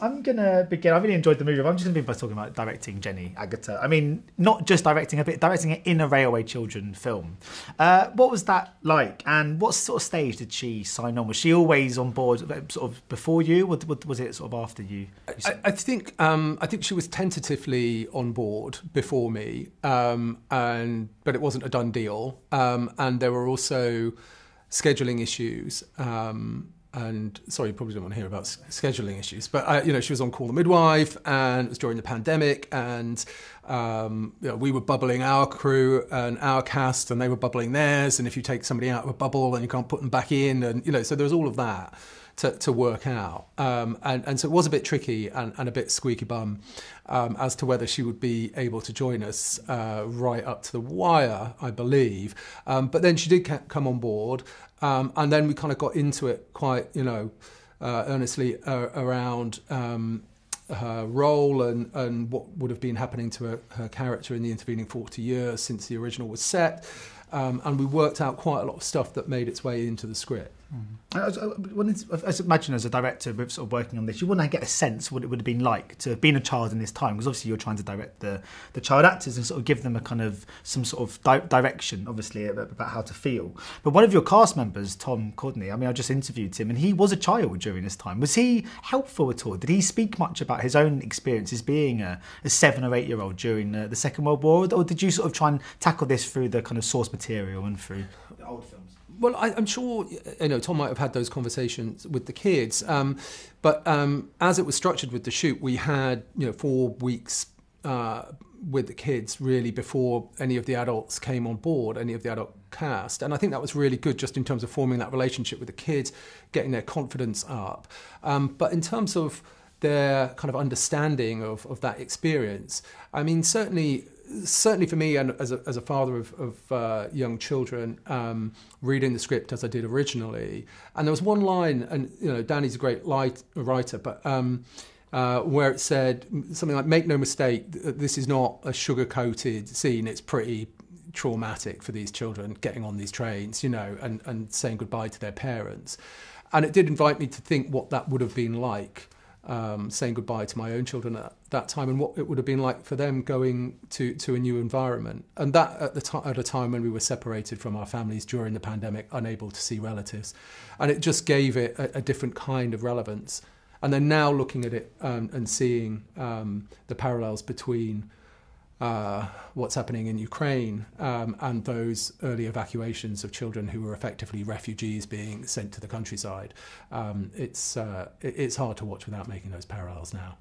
I'm gonna begin. I really enjoyed the movie. I'm just gonna begin by talking about directing Jenny Agutter. I mean, not just directing a bit, directing it in a railway children film. Uh, what was that like? And what sort of stage did she sign on? Was she always on board, uh, sort of before you, or was it sort of after you? I, I think um, I think she was tentatively on board before me, um, and but it wasn't a done deal. Um, and there were also scheduling issues. Um, and sorry, you probably don't want to hear about scheduling issues, but uh, you know, she was on Call the Midwife, and it was during the pandemic, and um, you know, we were bubbling our crew and our cast, and they were bubbling theirs. And if you take somebody out of a bubble, and you can't put them back in, and you know, so there was all of that to, to work out. Um, and, and so it was a bit tricky and, and a bit squeaky bum um, as to whether she would be able to join us uh, right up to the wire, I believe. Um, but then she did ca- come on board, um, and then we kind of got into it quite, you know, uh, earnestly uh, around um, her role and, and what would have been happening to her, her character in the intervening 40 years since the original was set. Um, and we worked out quite a lot of stuff that made its way into the script. Mm. I, I, I, imagine as a director with sort of working on this, you wouldn't get a sense what it would have been like to have been a child in this time, because obviously you're trying to direct the, the child actors and sort of give them a kind of some sort of di- direction, obviously about, about, how to feel. But one of your cast members, Tom Courtenay, I mean, I just interviewed him, and he was a child during this time. Was he helpful at all? Did he speak much about his own experiences being a, a seven or eight year old during the, the Second World War, or did you sort of try and tackle this through the kind of source material and through the old films? Well, I, am sure you know Tom might have had those conversations with the kids, um, but um, as it was structured with the shoot, we had you know four weeks uh, with the kids really before any of the adults came on board, any of the adult cast, and I think that was really good just in terms of forming that relationship with the kids, getting their confidence up. Um, but in terms of their kind of understanding of, of that experience, I mean, certainly certainly for me, and as a, as a father of, of uh, young children, um, reading the script as I did originally, and there was one line, and you know, Danny's a great light, writer, but um, uh, where it said something like, "Make no mistake, this is not a sugar-coated scene. It's pretty traumatic for these children getting on these trains, you know, and and saying goodbye to their parents." And it did invite me to think what that would have been like um, saying goodbye to my own children at that time and what it would have been like for them going to, to a new environment. And that at, the t- at a time when we were separated from our families during the pandemic, unable to see relatives. And it just gave it a, a different kind of relevance. And then now looking at it um, and seeing um, the parallels between uh, what's happening in Ukraine um, and those early evacuations of children who were effectively refugees being sent to the countryside. Um, it's uh, it's hard to watch without making those parallels now.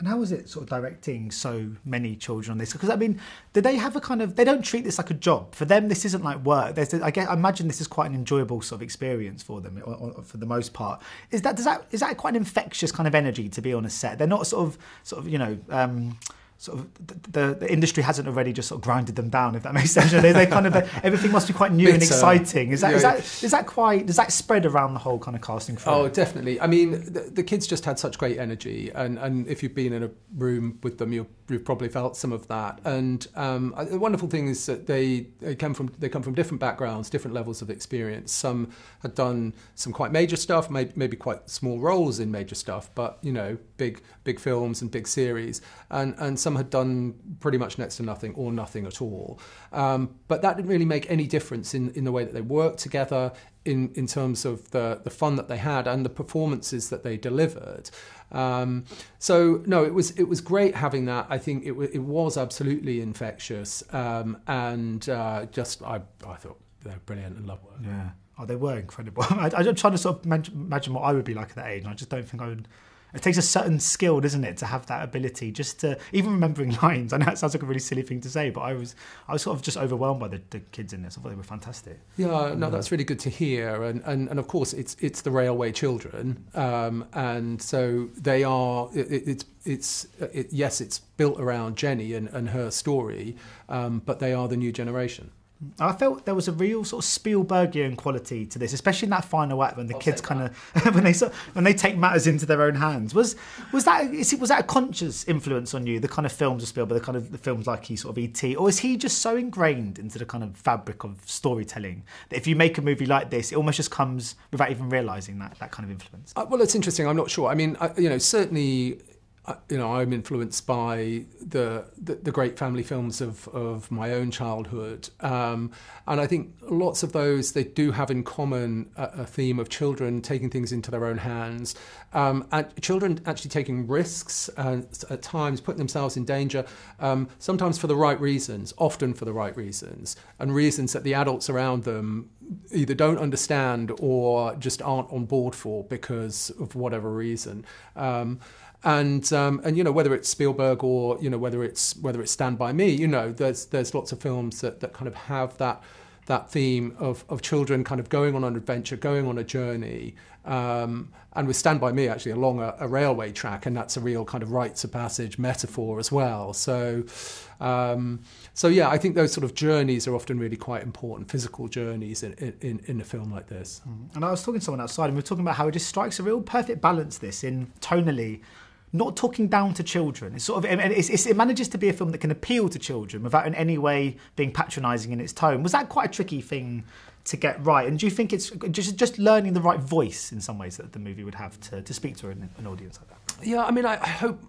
And how was it sort of directing so many children on this? Because I mean, do they have a kind of? They don't treat this like a job. For them, this isn't like work. There's, I, get, I imagine this is quite an enjoyable sort of experience for them, or, or for the most part. Is that does that is that quite an infectious kind of energy to be on a set? They're not sort of sort of you know. Um, sort of the, the, industry hasn't already just sort of grinded them down, if that makes sense. they, they kind of everything must be quite new and exciting. Is that, yeah, is that is that quite does that spread around the whole kind of casting? Crew? Oh, definitely. I mean, the, the, kids just had such great energy, and and if you've been in a room with them, you have probably felt some of that. And um, the wonderful thing is that they, they come from they come from different backgrounds, different levels of experience. Some had done some quite major stuff, maybe, maybe quite small roles in major stuff, but you know, big big films and big series, and and some some had done pretty much next to nothing or nothing at all. Um, but that didn't really make any difference in, in the way that they worked together, in, in terms of the, the fun that they had and the performances that they delivered. Um, so no, it was it was great having that. I think it, w- it was absolutely infectious, um, and uh, just I I thought they were brilliant and loved work. Yeah, oh, they were incredible. I, I'm trying to sort of imagine what I would be like at that age, I just don't think I would it takes a certain skill, doesn't it, to have that ability just to even remembering lines. I know it sounds like a really silly thing to say, but I was I was sort of just overwhelmed by the, the kids in this. I thought they were fantastic. Yeah, no, that's really good to hear. And and, and of course it's it's the railway children, um, and so they are. It, it's it's it, yes, it's built around Jenny and, and her story, um, but they are the new generation. I felt there was a real sort of Spielbergian quality to this, especially in that final act when the I'll kids kind of when they sort when they take matters into their own hands. Was was that is it, was that a conscious influence on you? The kind of films of Spielberg, the kind of the films like he sort of ET, or is he just so ingrained into the kind of fabric of storytelling that if you make a movie like this, it almost just comes without even realizing that that kind of influence? Uh, well, it's interesting. I'm not sure. I mean, I, you know, certainly you know, I'm influenced by the, the, the great family films of of my own childhood, um, and I think lots of those they do have in common a, a theme of children taking things into their own hands, um, and children actually taking risks and at times putting themselves in danger, um, sometimes for the right reasons, often for the right reasons, and reasons that the adults around them either don't understand or just aren't on board for because of whatever reason. And um, and you know whether it's Spielberg or you know whether it's whether it's Stand by Me, you know there's there's lots of films that, that kind of have that that theme of of children kind of going on an adventure, going on a journey, um, and with Stand by Me actually along a, a, railway track, and that's a real kind of rites of passage metaphor as well. So. Um, so yeah, I think those sort of journeys are often really quite important, physical journeys in, in, in a film like this. And I was talking to someone outside, and we were talking about how it just strikes a real perfect balance. This in tonally not talking down to children. It's sort of it's, it's, it manages to be a film that can appeal to children without in any way being patronising in its tone. Was that quite a tricky thing to get right? And do you think it's just just learning the right voice in some ways that the movie would have to, to speak to an, an audience like that? Yeah, I mean, I, I hope.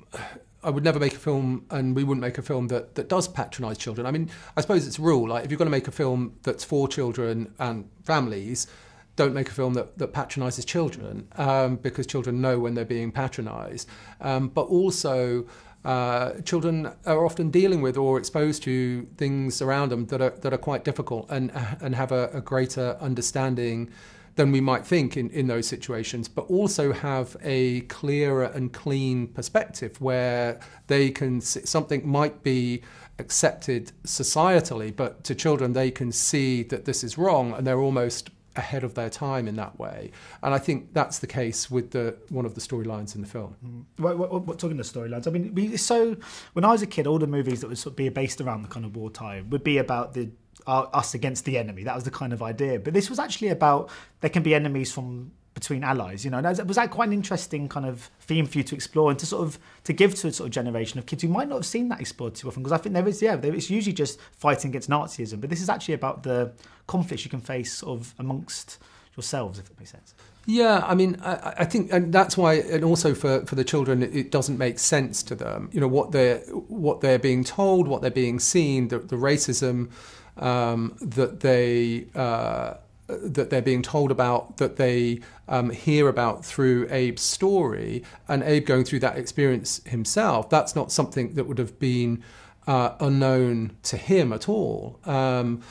I would never make a film, and we wouldn't make a film that, that does patronise children. I mean, I suppose it's a rule. Like, if you're going to make a film that's for children and families, don't make a film that, that patronises children um, because children know when they're being patronised. Um, but also, uh, children are often dealing with or exposed to things around them that are that are quite difficult and and have a, a greater understanding than we might think in, in those situations, but also have a clearer and clean perspective where they can something might be accepted societally, but to children they can see that this is wrong and they're almost ahead of their time in that way. And I think that's the case with the one of the storylines in the film. Mm. What, what, what, talking the storylines? I mean, so when I was a kid, all the movies that would sort of be based around the kind of wartime would be about the uh, us against the enemy. That was the kind of idea. But this was actually about there can be enemies from between allies. You know, was that quite an interesting kind of theme for you to explore and to sort of to give to a sort of generation of kids who might not have seen that explored too often? Because I think there is, yeah, it's usually just fighting against Nazism, but this is actually about the conflicts you can face sort of amongst yourselves, if that makes sense. Yeah, I mean, I, I, think, and that's why, and also for, for the children, it, it, doesn't make sense to them. You know what they're what they're being told, what they're being seen, the, the racism um, that they uh, that they're being told about, that they um, hear about through Abe's story, and Abe going through that experience himself, that's not something that would have been uh, unknown to him at all. Um,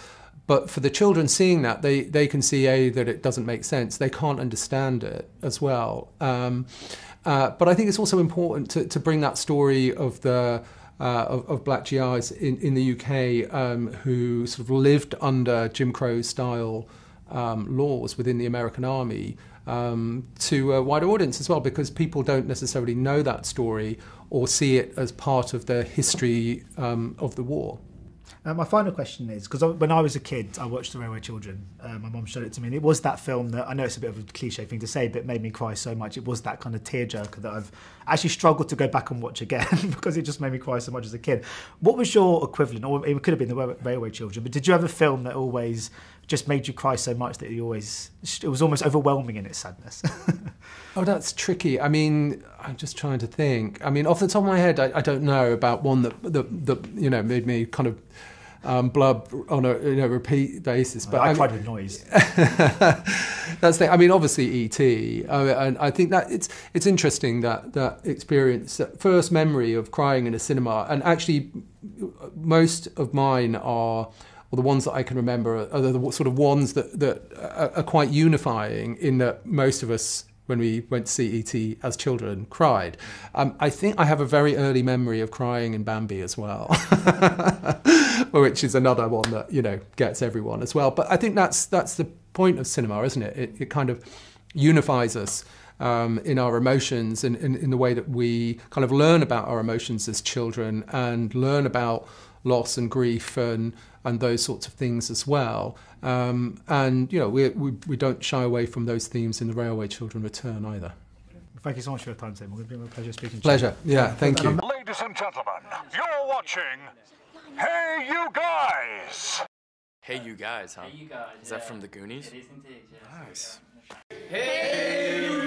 but for the children seeing that, they, they can see A, that it doesn't make sense. They can't understand it as well. Um, uh, but I think it's also important to, to bring that story of the uh, of, of, black GIs in, in the UK um, who sort of lived under Jim Crow style um, laws within the American Army um, to a wider audience as well, because people don't necessarily know that story or see it as part of the history um, of the war. Uh, my final question is because when I was a kid, I watched The Railway Children. Uh, my mum showed it to me, and it was that film that I know it's a bit of a cliche thing to say, but it made me cry so much. It was that kind of tearjerker that I've actually struggled to go back and watch again because it just made me cry so much as a kid. What was your equivalent, or it could have been The Railway Children, but did you have a film that always just made you cry so much that you always it was almost overwhelming in its sadness? oh, that's tricky. I mean, I'm just trying to think. I mean, off the top of my head, I, I don't know about one that that that you know made me kind of um, blub on a you know, repeat basis. But I, I tried with noise. that's the. I mean, obviously ET, uh, and I think that it's it's interesting that that experience, that first memory of crying in a cinema, and actually most of mine are. Or the ones that I can remember are the sort of ones that, that are quite unifying in that most of us when we went to see ET as children cried. Um, I think I have a very early memory of crying in Bambi as well, which is another one that you know gets everyone as well. But I think that's that's the point of cinema, isn't it? It, it kind of unifies us. Um, in our emotions and in, in, the way that we kind of learn about our emotions as children and learn about loss and grief and and those sorts of things as well. Um, and you know, we, we we don't shy away from those themes in the Railway Children Return either. Thank you so much for your time, Tim. It's been a pleasure speaking to you. Pleasure. Yeah, thank you. Ladies and gentlemen, you're watching Hey You Guys! Hey, you guys, huh? Hey, you guys. Is that from the Goonies? It is indeed, yeah. Nice. Hey, you